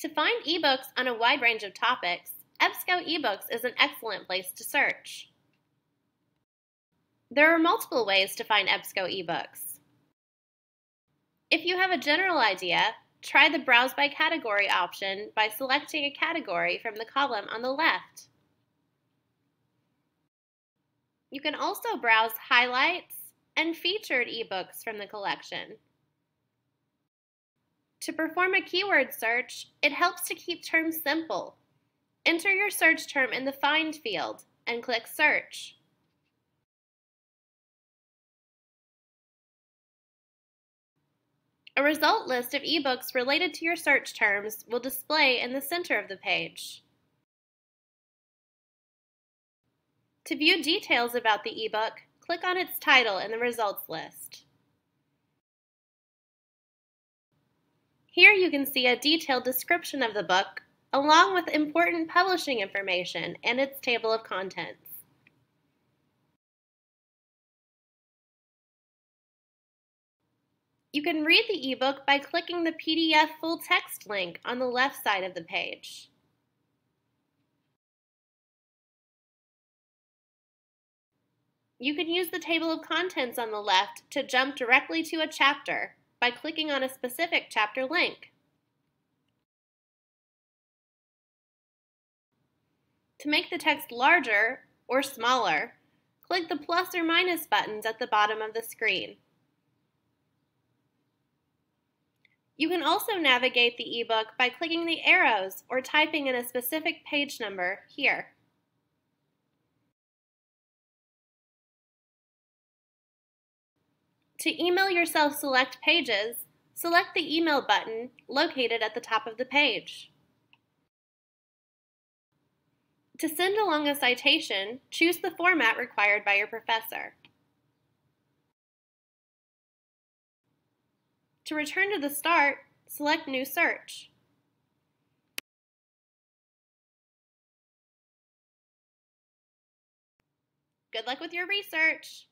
To find ebooks on a wide range of topics, EBSCO eBooks is an excellent place to search. There are multiple ways to find EBSCO eBooks. If you have a general idea, try the Browse by Category option by selecting a category from the column on the left. You can also browse highlights and featured ebooks from the collection. To perform a keyword search, it helps to keep terms simple. Enter your search term in the Find field and click Search. A result list of ebooks related to your search terms will display in the center of the page. To view details about the ebook, click on its title in the results list. Here you can see a detailed description of the book, along with important publishing information and its table of contents. You can read the ebook by clicking the PDF full text link on the left side of the page. You can use the table of contents on the left to jump directly to a chapter by clicking on a specific chapter link. To make the text larger or smaller, click the plus or minus buttons at the bottom of the screen. You can also navigate the ebook by clicking the arrows or typing in a specific page number here. To email yourself select pages, select the email button located at the top of the page. To send along a citation, choose the format required by your professor. To return to the start, select New Search. Good luck with your research!